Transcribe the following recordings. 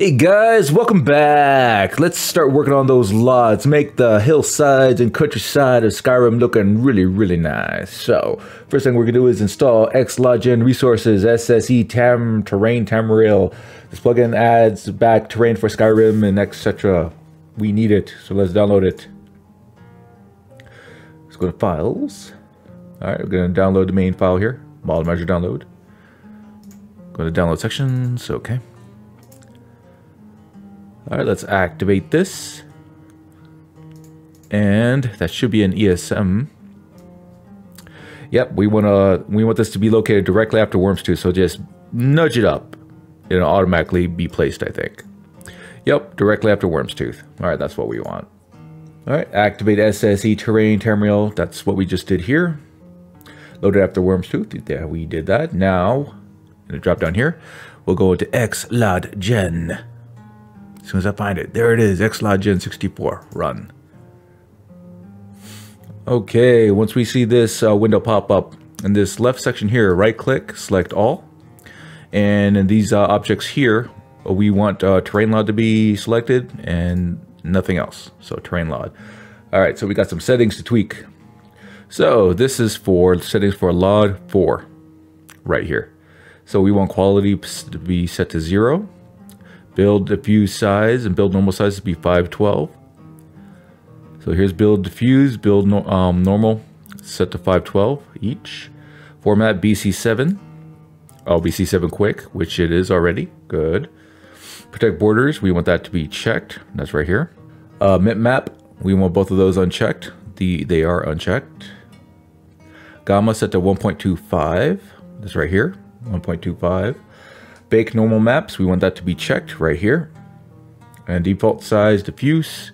Hey guys, welcome back. Let's start working on those LODs, make the hillsides and countryside of Skyrim looking really, really nice. So, first thing we're gonna do is install Xlodgen Resources SSE Tam Terrain Tamriel. This plugin adds back terrain for Skyrim and etc. We need it, so let's download it. Let's go to Files. All right, we're gonna download the main file here, mod manager download. Go to download sections, okay. All right, let's activate this. And that should be an ESM. Yep, we want to we want this to be located directly after Wyrmstooth, so just nudge it up. It'll automatically be placed, I think. Yep, directly after Wyrmstooth. All right, that's what we want. All right, activate SSE Terrain Tamriel. That's what we just did here. Load it after Wyrmstooth. Yeah, we did that. Now, in the drop down here, we'll go into Xlodgen. As soon as I find it, there it is, Xlodgen 64, run. Okay, once we see this uh, window pop up in this left section here, right click, select all. And in these uh, objects here, we want uh, terrain LOD to be selected and nothing else. So terrain LOD. All right, so we got some settings to tweak. So this is for settings for LOD 4 right here. So we want quality to be set to zero build diffuse size and build normal size to be 512. So here's build diffuse, build no, um, normal, set to 512 each. Format BC7. Oh, BC7 quick, which it is already. Good. Protect borders, we want that to be checked. That's right here. Uh, map, we want both of those unchecked. The They are unchecked. Gamma set to 1.25. That's right here, 1.25. Bake normal maps, we want that to be checked right here. And default size diffuse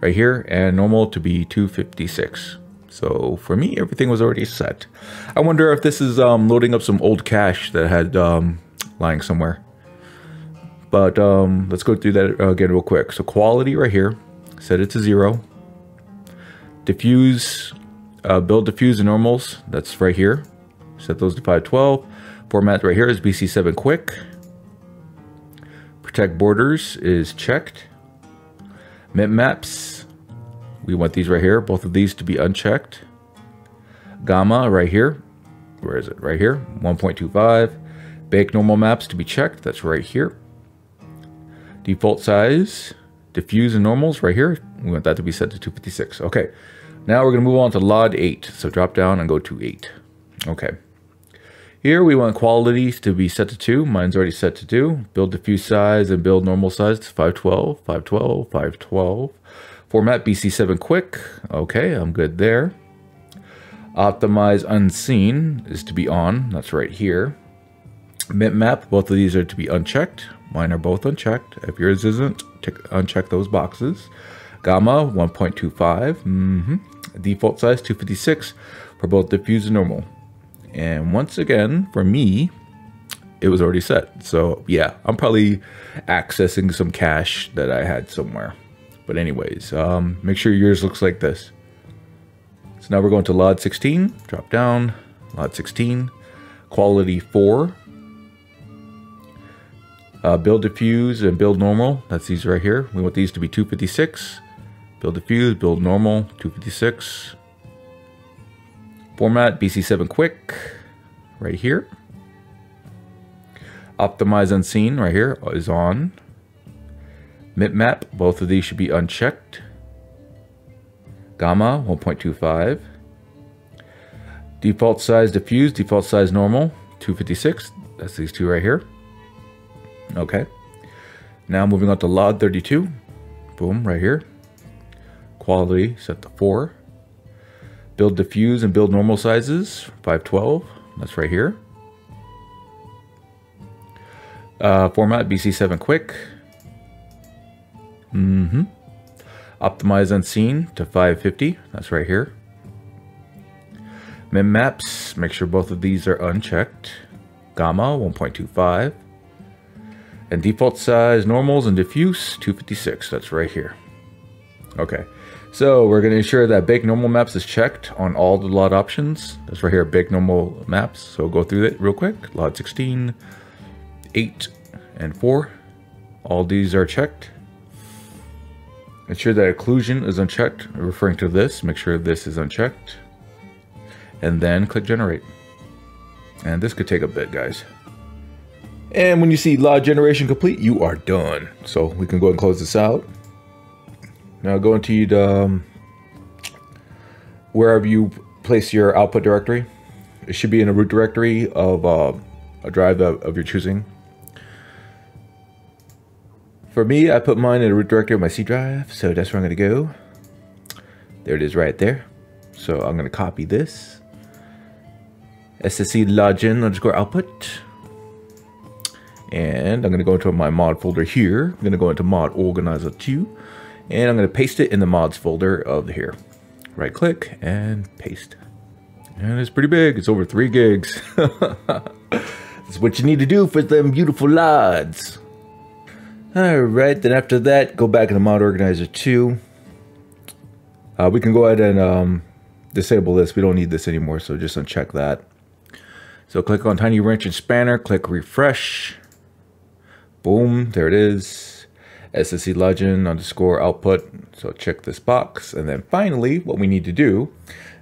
right here and normal to be 256. So for me, everything was already set. I wonder if this is um, loading up some old cache that had um, lying somewhere. But um, let's go through that again real quick. So quality right here, set it to zero. Diffuse, uh, build diffuse and normals, that's right here. Set those to 512. Format right here is BC7 quick. Protect borders is checked. Mip maps, we want these right here. Both of these to be unchecked. Gamma right here. Where is it? Right here. 1.25. Bake normal maps to be checked. That's right here. Default size. Diffuse and normals right here. We want that to be set to 256. Okay. Now we're going to move on to LOD 8. So drop down and go to 8. Okay. Here we want qualities to be set to 2. Mine's already set to 2. Build diffuse size and build normal size to 512, 512, 512. Format BC7 quick. Okay, I'm good there. Optimize unseen is to be on. That's right here. Mip map, both of these are to be unchecked. Mine are both unchecked. If yours isn't, uncheck those boxes. Gamma 1.25. Mm -hmm. Default size 256 for both diffuse and normal. And once again, for me, it was already set. So yeah, I'm probably accessing some cache that I had somewhere. But anyways, um, make sure yours looks like this. So now we're going to LOD 16, drop down, LOD 16, quality 4. Uh, build diffuse and build normal, that's these right here. We want these to be 256. Build diffuse, build normal, 256. Format BC7 quick right here. Optimize unseen right here is on. Mip map, both of these should be unchecked. Gamma 1.25. Default size diffuse, default size normal 256. That's these two right here. Okay. Now moving on to LOD 32. Boom, right here. Quality set to 4. Build diffuse and build normal sizes, 512. That's right here. Uh, format BC7 quick. Mm-hmm. Optimize unseen to 550. That's right here. Mip maps, make sure both of these are unchecked. Gamma 1.25. And default size normals and diffuse 256. That's right here. Okay. So we're going to ensure that bake normal maps is checked on all the LOD options. That's right here, bake normal maps. So go through it real quick. LOD 16, 8, and 4. all these are checked. Ensure that occlusion is unchecked, referring to this. Make sure this is unchecked. And then click generate. And this could take a bit, guys. And when you see LOD generation complete, you are done. So we can go and close this out. Now go into the, um, wherever you place your output directory. It should be in a root directory of uh, a drive of, of your choosing. For me, I put mine in a root directory of my C drive, so that's where I'm going to go. There it is right there. So I'm going to copy this. SSE LODGen underscore output. And I'm going to go into my mod folder here. I'm going to go into mod organizer 2. And I'm going to paste it in the mods folder of here. Right click and paste. And it's pretty big. It's over 3 gigs. That's what you need to do for them beautiful LODs. Alright, then after that, go back in the Mod Organizer 2. Uh, we can go ahead and um, disable this. We don't need this anymore, so just uncheck that. So click on Tiny Wrench and Spanner, click Refresh. Boom, there it is. SSE LODGen underscore output. So check this box. And then finally, what we need to do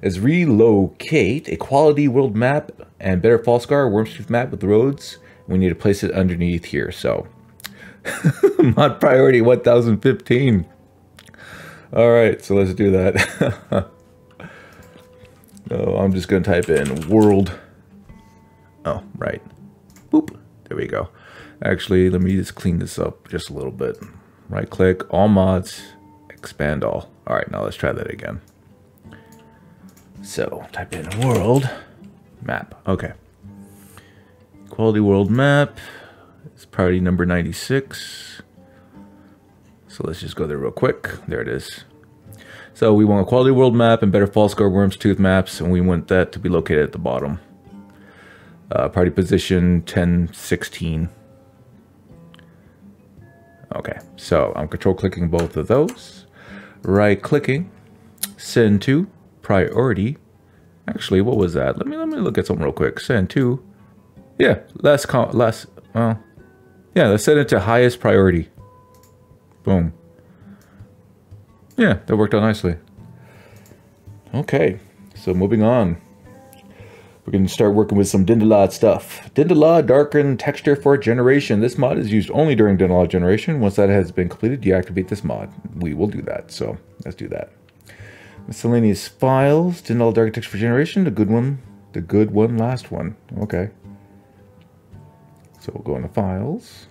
is relocate a quality world map and better Falskar Wyrmstooth map with roads. We need to place it underneath here. So Mod priority 1015. All right, so let's do that. oh, I'm just going to type in world. Oh, right. Boop. There we go. Actually, let me just clean this up just a little bit. Right click, all mods, expand all. All right, now let's try that again. So type in world map. Okay. Quality world map. It's priority number 96. So let's just go there real quick. There it is. So we want a quality world map and better Falskar Wyrmstooth maps, and we want that to be located at the bottom. Uh, party position 1016. Okay, so I'm control clicking both of those. Right clicking, send to priority. Actually, what was that? Let me let me look at something real quick. Send to, yeah, less less. Well, yeah, let's set it to highest priority. Boom. Yeah, that worked out nicely. Okay, so moving on. We're going to start working with some DynDOLOD stuff. DynDOLOD Darken Texture for Generation. This mod is used only during DynDOLOD generation. Once that has been completed, deactivate this mod. We will do that, so let's do that. Miscellaneous files. DynDOLOD Darken Texture for Generation. The good one. The good one, last one. Okay. So we'll go into files.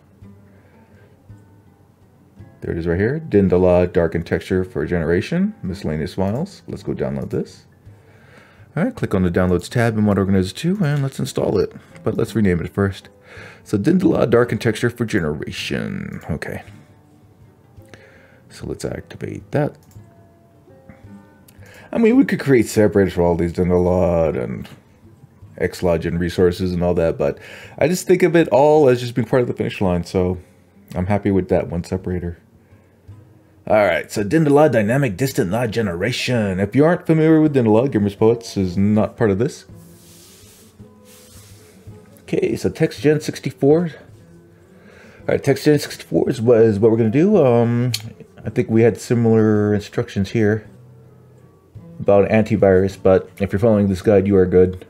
There it is right here. DynDOLOD darken texture for generation. Miscellaneous files. Let's go download this. All right, click on the downloads tab in Mod Organizer 2 and let's install it. But let's rename it first. So DynDOLOD darken texture for generation. Okay. So let's activate that. I mean, we could create separators for all these DynDOLOD and Xlodgen resources and all that, but I just think of it all as just being part of the finish line, so I'm happy with that one separator. Alright, so DynDOLOD Dynamic Distant LOD Generation. If you aren't familiar with DynDOLOD, Gamers Poets is not part of this. Okay, so TexGen 64. Alright, TexGen 64 is what, is what we're going to do. Um, I think we had similar instructions here about antivirus, but if you're following this guide, you are good.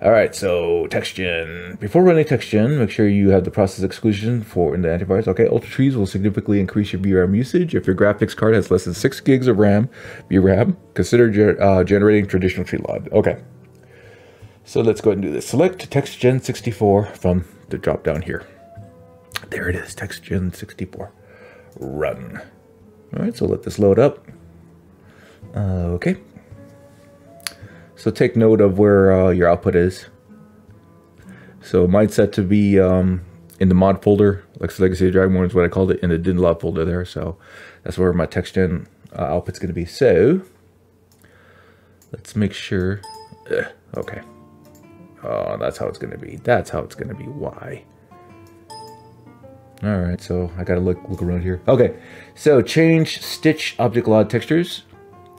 All right, so TexGen. Before running TexGen, make sure you have the process exclusion for in the antivirus. Okay, Ultra Trees will significantly increase your VRAM usage. If your graphics card has less than 6 gigs of RAM, VRAM, consider uh, generating traditional tree LOD. Okay, so let's go ahead and do this. Select TexGen 64 from the drop down here. There it is, TexGen 64. Run. All right, so let this load up. Uh, okay, so take note of where uh, your output is. So mine's set to be um, in the mod folder, Lex Legacy of Dragonborn is what I called it, in the DynDOLOD folder there. So that's where my TexGen uh, output's going to be. So let's make sure. Ugh, okay. Oh, that's how it's going to be. That's how it's going to be. Why? All right, so I got to look look around here. Okay, so change stitch object LOD textures.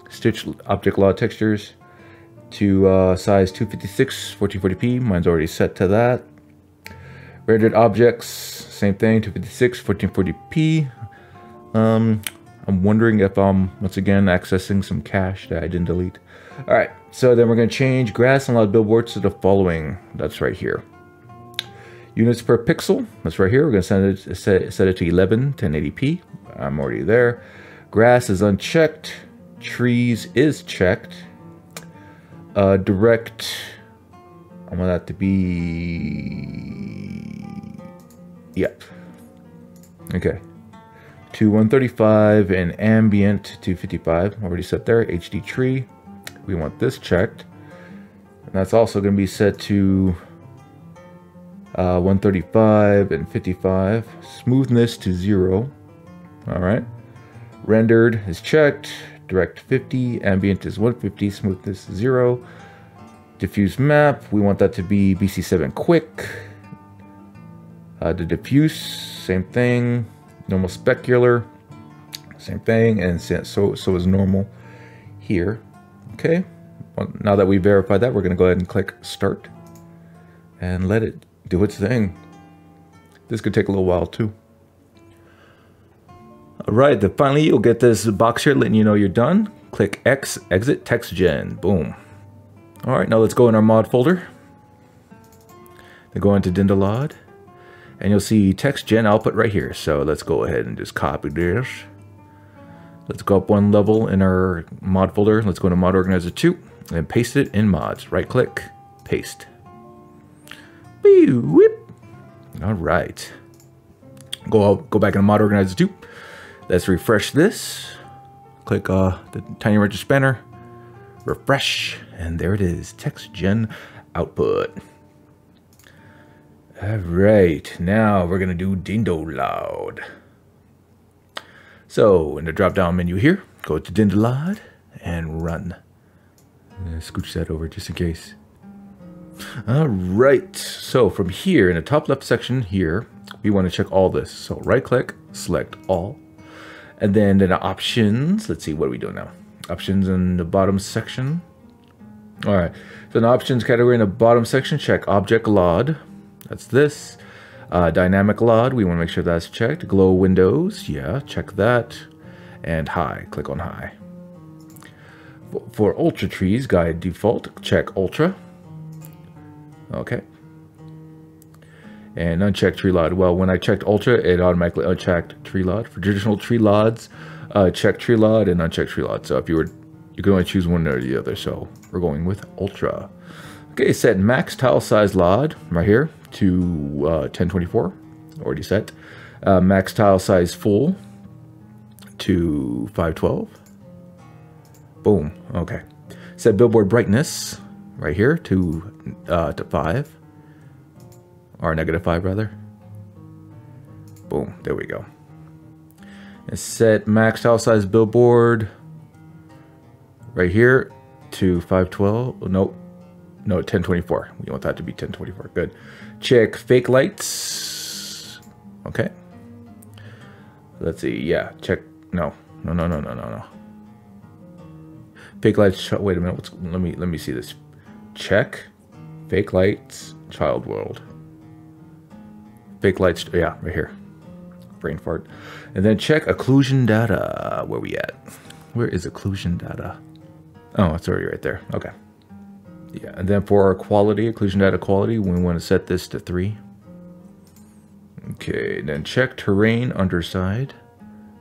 Stitch object LOD textures to uh, size 256 1440p. Mine's already set to that. Rendered objects same thing, 256, 1440p. Um, I'm wondering if I'm, once again, accessing some cache that I didn't delete. All right, so then we're gonna change grass and LOD billboards to the following. That's right here. Units per pixel, that's right here. We're gonna it, set, set it to 11, 1080p. I'm already there. Grass is unchecked. Trees is checked. Uh, direct, I want that to be, yep. Okay. To 135 and ambient to 55, already set there. HD tree, we want this checked. And that's also going to be set to uh, 135 and 55. Smoothness to zero. All right. Rendered is checked. Direct 50. Ambient is 150. Smoothness zero. Diffuse map. We want that to be BC7 quick. Uh, the diffuse, same thing. Normal specular, same thing. And so, so is normal here. Okay. Well, now that we verified that, we're going to go ahead and click start and let it do its thing. This could take a little while too. Right, then finally you'll get this box here letting you know you're done. Click X, exit TexGen, boom. All right, now let's go in our mod folder. Then go into DynDOLOD, and you'll see TexGen output right here. So let's go ahead and just copy this. Let's go up one level in our mod folder. Let's go to mod organizer 2 and paste it in mods. Right click, paste. Whip. All right. Go go back in mod organizer 2. Let's refresh this. Click uh, the tiny register spanner. Refresh. And there it is. TexGen output. All right. Now we're to do DynDOLOD. So in the drop down menu here, go to DynDOLOD and run. Scooch that over just in case. All right, so from here in the top left section here, we want to check all this. So right click, select all, and then in the options, let's see, what are we doing now? Options in the bottom section. All right, so the options category in the bottom section, check object LOD. That's this. Uh, dynamic LOD, we want to make sure that's checked. Glow windows, yeah, check that. And high, click on high. For ultra trees, guide default, check ultra. Okay. And uncheck tree LOD. Well, when I checked ultra, it automatically unchecked tree LOD. For traditional tree LODs, uh, check tree LOD and uncheck tree LOD. So if you were, you can only choose one or the other. So we're going with ultra. Okay, set max tile size LOD right here to uh, 1024. Already set. Uh, max tile size full to 512. Boom. Okay. Set billboard brightness right here to uh, to five or negative five rather. Boom. There we go. And set max tile size billboard right here to 512. Nope. No, 1024. We want that to be 1024. Good. Check fake lights. Okay. Let's see. Yeah. Check. No. No. No. No. No. No. No. Fake lights. Wait a minute. Let me let me see this. Check. Fake lights. Child world. Fake lights. Yeah, right here. Brain fart. And then check occlusion data. Where we at? Where is occlusion data? Oh, it's already right there. Okay. Yeah, and then for our quality, occlusion data quality, we want to set this to 3. Okay, then check terrain underside.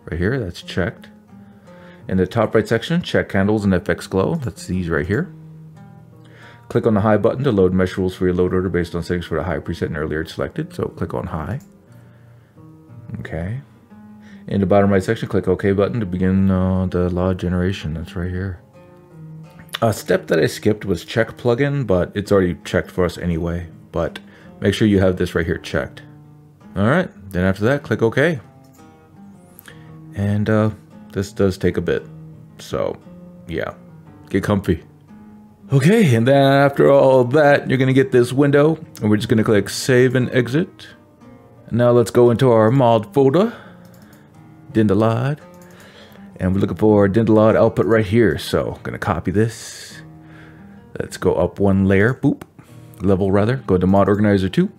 Right here, that's checked. In the top right section, check candles and FX glow. That's these right here. Click on the high button to load mesh rules for your load order based on settings for the high preset and earlier selected. So click on high. Okay. In the bottom right section, click OK button to begin uh, the LOD generation. That's right here. A step that I skipped was check plugin, but it's already checked for us anyway. But make sure you have this right here checked. All right, then after that, click OK. And uh, this does take a bit. So, yeah, get comfy. Okay, and then after all that, you're to get this window, and we're just to click Save and Exit. Now let's go into our mod folder, DynDOLOD. And we're looking for DynDOLOD output right here. So I'm gonna copy this. Let's go up one layer, boop, level rather. Go to Mod Organizer 2.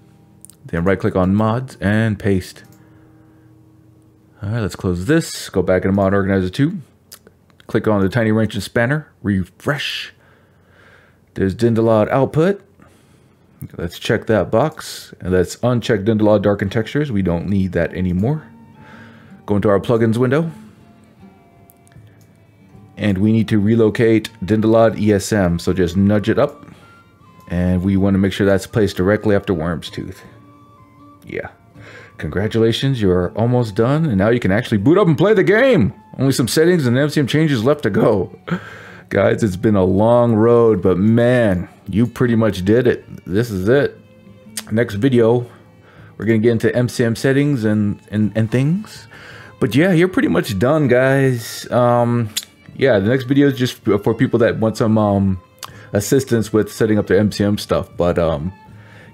Then right click on mods and paste. All right, let's close this. Go back into Mod Organizer 2. Click on the tiny wrench and spanner. Refresh. There's DynDOLOD output. Let's check that box. And let's uncheck DynDOLOD darken textures. We don't need that anymore. Go into our plugins window. And we need to relocate DynDOLOD ESM. So just nudge it up. And we want to make sure that's placed directly after Wyrmstooth. Yeah. Congratulations, you're almost done, and now you can actually boot up and play the game! Only some settings and MCM changes left to go. Guys, it's been a long road, but man, you pretty much did it. This is it. Next video, we're gonna get into MCM settings and, and, and things. But yeah, you're pretty much done, guys. Um, yeah, the next video is just for people that want some um, assistance with setting up their MCM stuff. But um,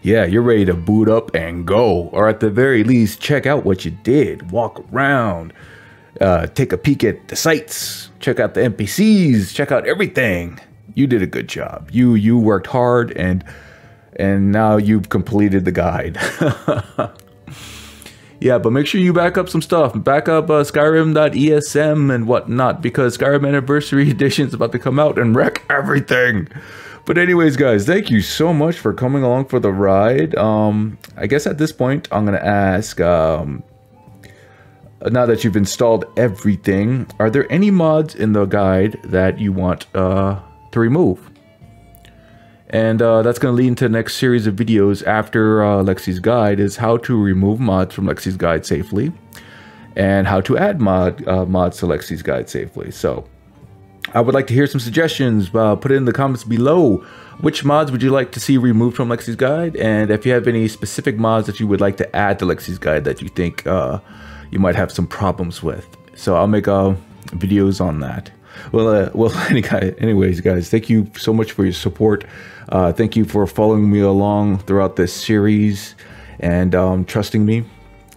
yeah, you're ready to boot up and go. Or at the very least, check out what you did. Walk around, uh, take a peek at the sites, check out the NPCs, check out everything. You did a good job. You you worked hard and and now you've completed the guide. yeah, but make sure you back up some stuff. Back up uh, Skyrim.esm and whatnot because Skyrim Anniversary Edition is about to come out and wreck everything. But anyways, guys, thank you so much for coming along for the ride. Um, I guess at this point, I'm going to ask, um, now that you've installed everything, are there any mods in the guide that you want uh, to remove? And uh, that's going to lead into the next series of videos after uh, Lexy's guide is how to remove mods from Lexy's guide safely and how to add mod uh, mods to Lexy's guide safely. So I would like to hear some suggestions. Uh, put it in the comments below. Which mods would you like to see removed from Lexy's Guide? And if you have any specific mods that you would like to add to Lexy's Guide that you think uh, you might have some problems with. So I'll make uh, videos on that. Well, uh, well, anyways, guys, thank you so much for your support. Uh, thank you for following me along throughout this series and um, trusting me.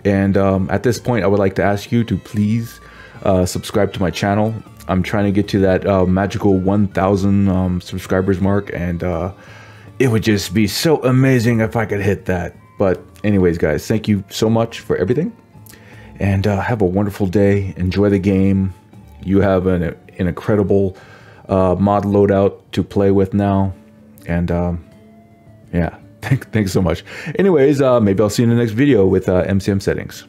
And um, at this point, I would like to ask you to please uh, subscribe to my channel I'm trying to get to that uh, magical 1,000 um, subscribers mark, and uh, it would just be so amazing if I could hit that. But anyways, guys, thank you so much for everything, and uh, have a wonderful day. Enjoy the game. You have an, an incredible uh, mod loadout to play with now, and um, yeah, thanks so much. Anyways, uh, maybe I'll see you in the next video with MCM uh, settings.